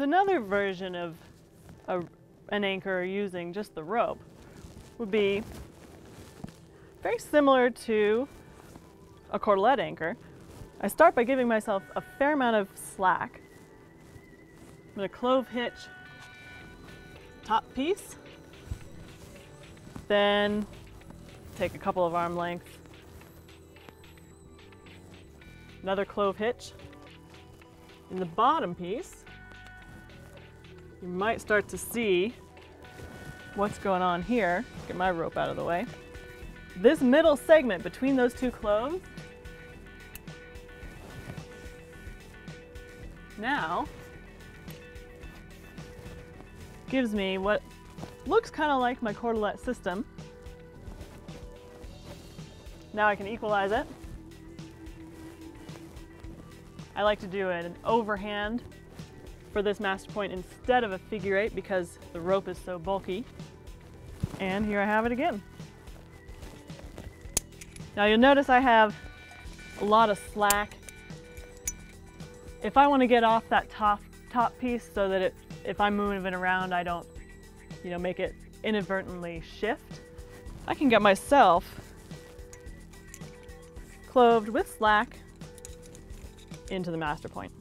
So another version of a, an anchor using just the rope would be very similar to a cordelette anchor. I start by giving myself a fair amount of slack. I'm going to clove hitch top piece, then take a couple of arm lengths, another clove hitch. In the bottom piece, you might start to see what's going on here. Get my rope out of the way. This middle segment between those two cloves now gives me what looks kind of like my cordelette system. Now I can equalize it. I like to do an overhand for this master point instead of a figure eight because the rope is so bulky. And here I have it again. Now you'll notice I have a lot of slack. If I want to get off that top, top piece so that it, if I'm moving around, I don't, you know, make it inadvertently shift, I can get myself cloved with slack into the master point.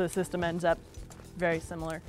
So the system ends up very similar.